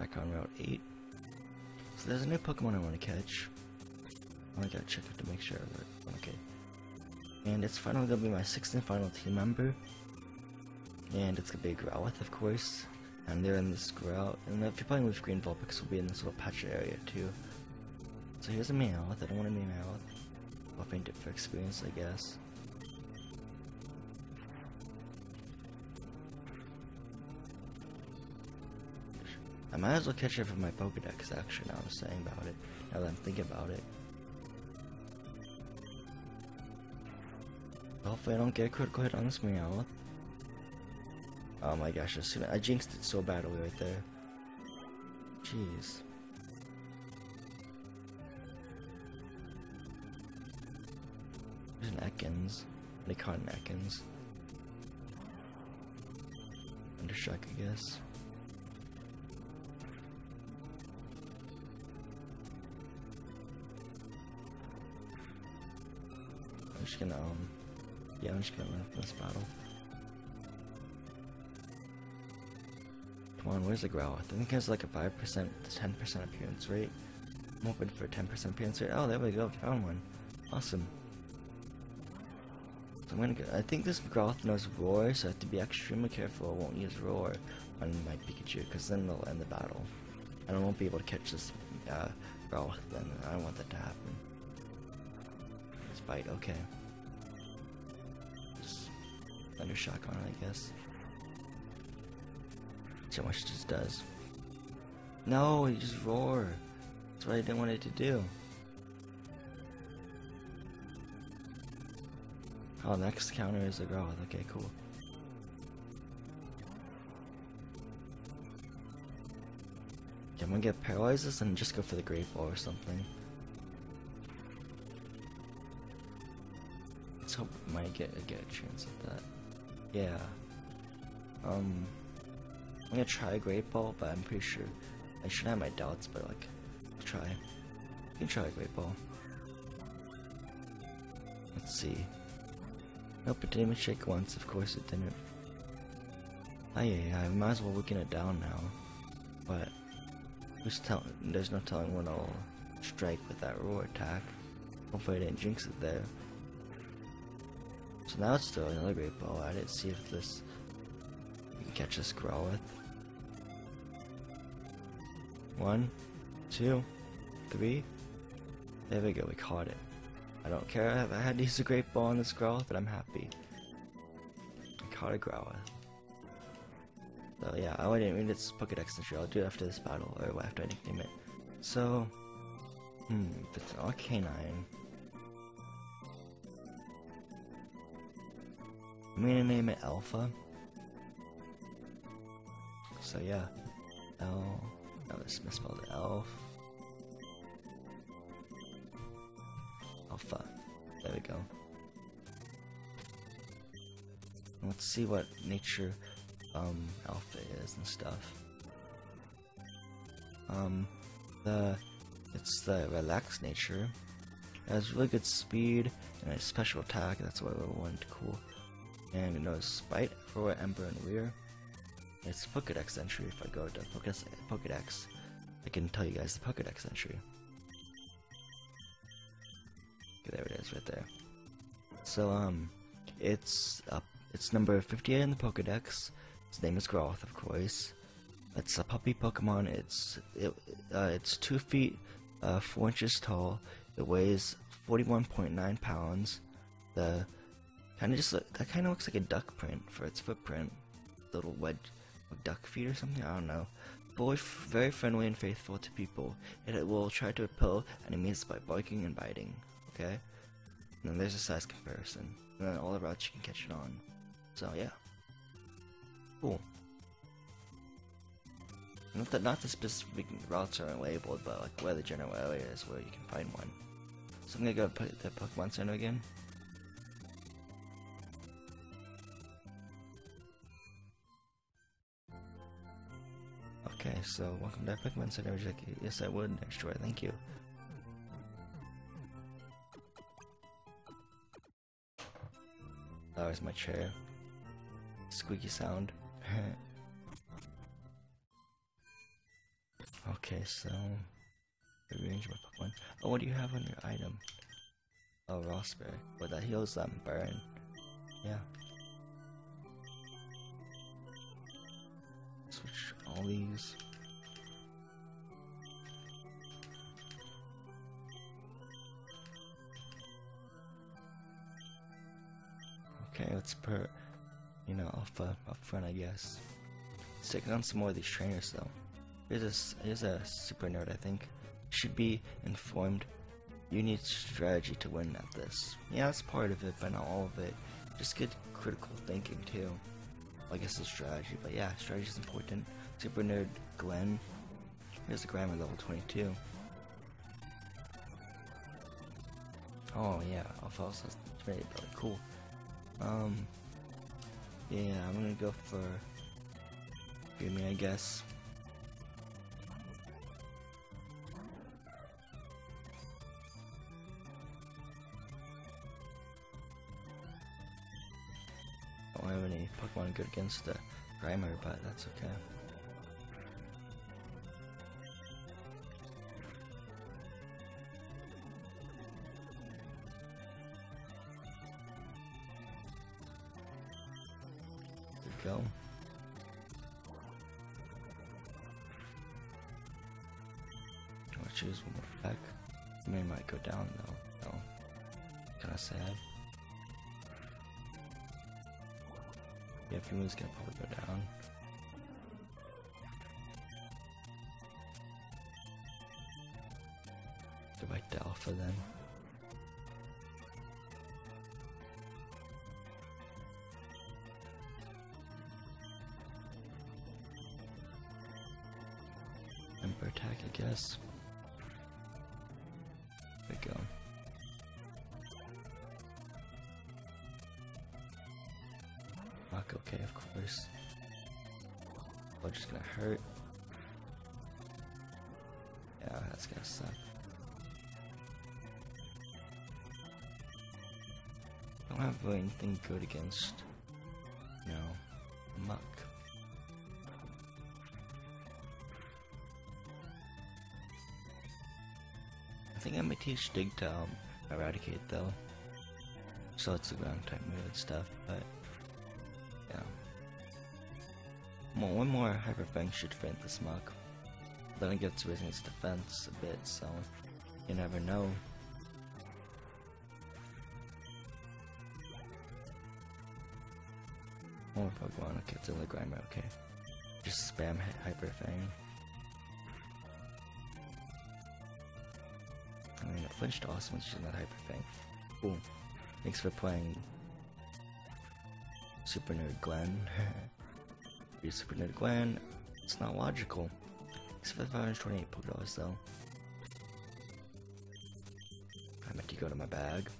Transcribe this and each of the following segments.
Back on Route 8. So there's a new Pokemon I want to catch. I gotta check it to make sure. Okay. And it's finally gonna be my sixth and final team member. And it's gonna be Growlithe, of course. And they're in this Growl. And if you're playing with Green Vulpix, we'll be in this little patch area too. So here's a Meowth. I don't want a Meowth. I'll faint it for experience, I guess. I might as well catch it from my Pokedex, actually, now I'm saying about it. Now that I'm thinking about it. Hopefully I don't get a critical hit on this Meowth. Oh my gosh, I jinxed it so badly right there. Jeez. There's an Ekans. They caught an Ekans. Thunder Shock, I guess. Just gonna, um, yeah, I'm just gonna run this battle. Come on, where's the Growlithe? I think it has like a 5% to 10% appearance rate. I'm hoping for a 10% appearance rate. Oh, there we go, found one. Awesome. So I'm gonna go. I think this Growlithe knows Roar, so I have to be extremely careful I won't use Roar on my Pikachu, because then they'll end the battle. And I won't be able to catch this uh, Growlithe then. I don't want that to happen. Let's bite, okay. Thunder Shock on it, I guess. See how much just does. No, he just roar. That's what I didn't want it to do. Oh, next counter is a Growlithe. Okay, cool. Okay, I'm gonna get paralyzes and just go for the Great Ball or something. Let's hope I might get, get a chance at that. Yeah. Um... I'm gonna try a Great Ball, but I'm pretty sure I should have my doubts, but like, I'll try. You can try a Great Ball. Let's see. Nope, it didn't shake once. Of course it didn't. Yeah, yeah, I might as well weaken it down now. But who's telling? There's no telling when I'll strike with that roar attack. Hopefully I didn't jinx it there. So now it's still another great ball at it. See if this you can catch this with. One, two, three. There we go, we caught it. I don't care if I had to use a great ball on this Growlithe, but I'm happy. I caught a Growlithe. So yeah, oh I didn't mean it's Pokedex entry, I'll do it after this battle, or after I nickname it. So, hmm, if it's an Arcanine. I'm gonna name it Alpha. So yeah, L Oh, this misspelled elf. Alpha. There we go. Let's see what nature um, alpha is and stuff. Um, the it's the relaxed nature. It has really good speed and a special attack. That's what we want. Cool. And knows spite, for ember, and rear. It's Pokedex entry. If I go to Pokedex, Pokedex, I can tell you guys the Pokedex entry. Okay, there it is, right there. So um, it's up. It's number 58 in the Pokedex. Its name is Growlithe, of course. It's a puppy Pokemon. It's it, uh, it's two feet, uh, four inches tall. It weighs 41.9 pounds. The kind of just look, that kind of looks like a duck print for its footprint. Little wedge of duck feet or something? I don't know. Boy, very friendly and faithful to people. It will try to repel enemies by barking and biting. Okay? And then there's a size comparison. And then all the routes you can catch it on. So yeah. Cool. Not that not the specific routes aren't labeled, but like where the general area is where you can find one. So I'm gonna go put the Pokemon Center again. Okay, so welcome to Pokemon Center. Yes, I would. Next Sure, thank you. That was my chair. Squeaky sound. Okay, so rearrange my Pokemon. Oh, what do you have on your item? Oh, Rawst Berry. Well, that heals um burn. Yeah. All these. Okay, let's put, you know, alpha up front, I guess. Take on some more of these trainers, though. Here's a, here's a super nerd, I think. Should be informed. You need strategy to win at this. Yeah, that's part of it, but not all of it. Just good critical thinking, too. I guess it's strategy, but yeah, strategy is important. Super nerd Glenn. Here's the Grimer level 22. Oh yeah, has really cool. Um, yeah, I'm gonna go for Gimme, I guess. I don't have any Pokemon good against the Grimer, but that's okay. Go. I'll choose one more back. May might go down though. No. Kinda sad. Yeah, moves gonna probably go down. Go back to alpha then. We go. Okay, of course. Oh, just gonna hurt. Yeah, that's gonna suck. I don't have anything good against, Dig to um, eradicate though. So it's a ground type move and stuff, but yeah. Well, one more Hyper Fang should faint this Muk. Then it gets raising its defense a bit, so you never know. More Pokemon, okay, it's only Grimer, okay. Just spam Hyper Fang. Awesome when she's in that hyper thing. Cool. Thanks for playing Super Nerd Glenn. Be Super Nerd Glenn. It's not logical. Except for 528 Pokedollars though. I meant to go to my bag.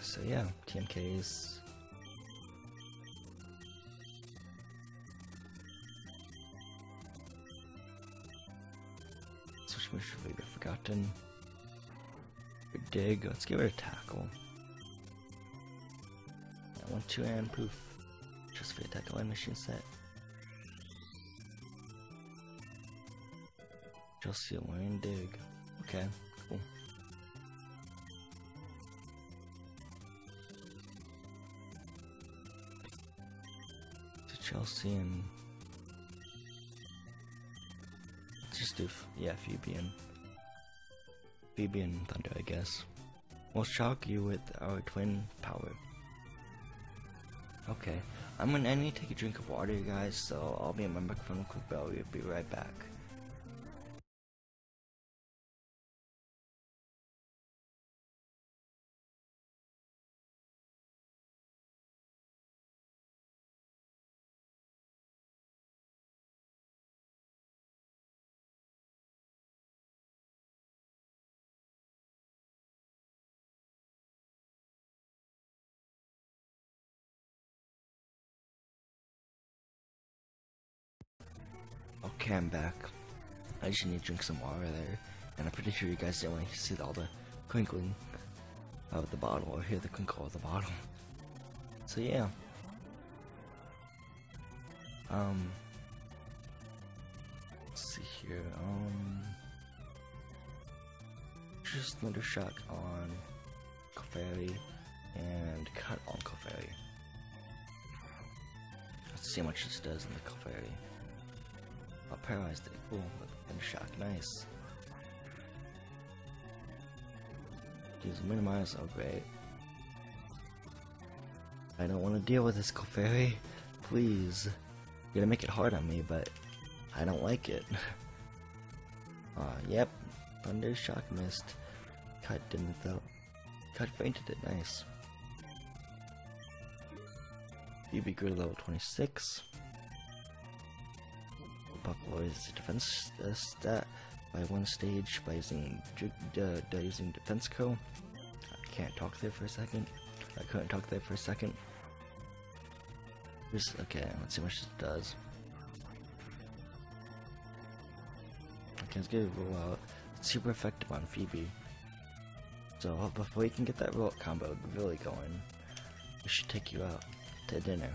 So yeah, TM Case. Switch moves should be forgotten. Good dig. Let's give it a tackle. Yeah, one, two, and poof. Just for the tackle and machine set. Just see one dig. Okay, cool. Chelsea and just do, yeah, Phoebian. Phoebian Thunder, I guess. We'll shock you with our twin power. Okay, I'm gonna need to take a drink of water, you guys, so I'll be in my microphone quick, but I'll be right back. Okay, I'm back. I just need to drink some water there, and I'm pretty sure you guys didn't want to see all the crinkling of the bottle or hear the crinkle of the bottle. So yeah. Um. Let's see here. Um, just Thunder Shock on Clefairy and cut on Clefairy. Let's see how much this does in the Clefairy. It. Cool. Thunder Shock. Nice. Use minimize. Great. I don't want to deal with this Clefairy. Please. You're gonna make it hard on me, but I don't like it. uh, yep. Thunder Shock missed. Cut didn't though. Cut fainted it, nice. UB grew to level 26. Buffalo's defense uh, stat by one stage by using uh, using Defense Curl. I can't talk there for a second. I couldn't talk there for a second. Just, okay, let's see much it does. Okay, let's get a roll out. It's super effective on Phoebe. So before you can get that roll combo really going, we should take you out to dinner.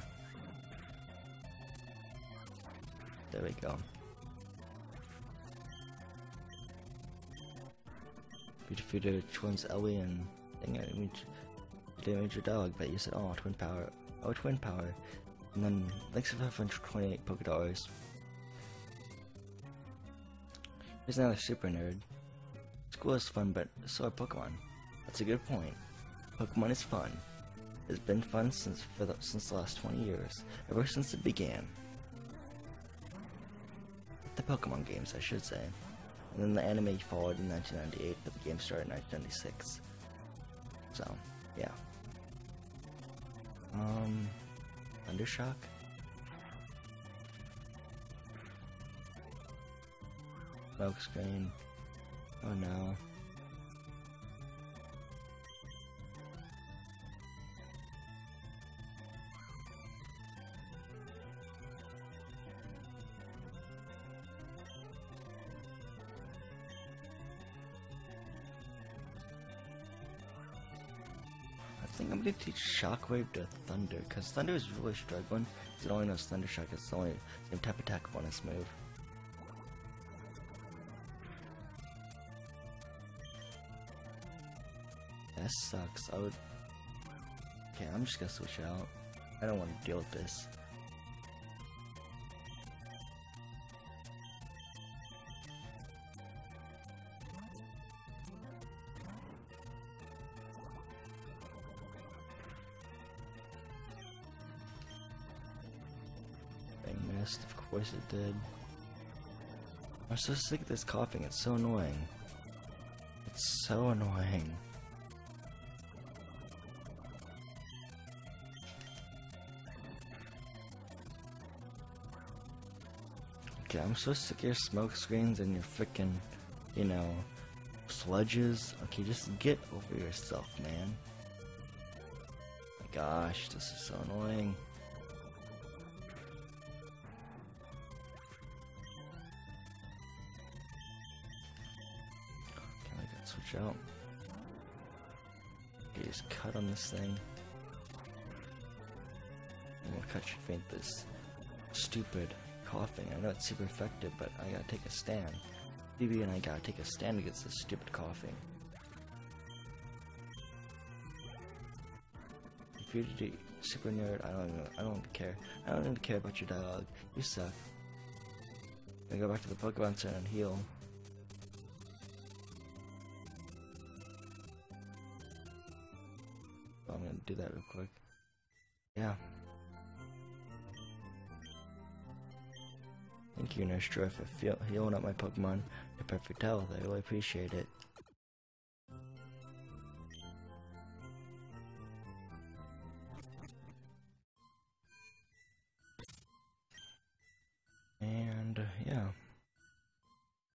There we go. We defeated twins Ellie and dang it, we damaged your dog, but you said, oh, twin power. Oh, twin power. And then, for 528 Poké Dollars. He's not a super nerd. School is fun, but so are Pokemon. That's a good point. Pokemon is fun. It's been fun since for the, since the last 20 years, ever since it began. The Pokemon games, I should say. And then the anime followed in 1998, but the game started in 1996. So, yeah. Um, Thundershock? Smoke screen. Oh no. Think I'm gonna teach Shockwave to Thunder, because Thunder is really struggling. It only knows Thunder Shock, it's the only same type attack bonus move. That sucks. I would. Okay, I'm just gonna switch out. I don't want to deal with this. Of course it did. I'm so sick of this Koffing, it's so annoying. It's so annoying. Okay, I'm so sick of your smoke screens and your freaking, you know, sludges. Okay, just get over yourself, man. My gosh, this is so annoying. Okay, just cut on this thing. I'm gonna cut should faint this stupid Koffing. I know it's super effective, but I gotta take a stand. BB and I gotta take a stand against this stupid Koffing. If you're the super nerd, I don't even, I don't care. I don't even care about your dialogue. You suck. I go back to the Pokemon Center and heal. I'm gonna do that real quick. Yeah. Thank you, Nurse Joy, for healing up my Pokemon to perfect health. I really appreciate it.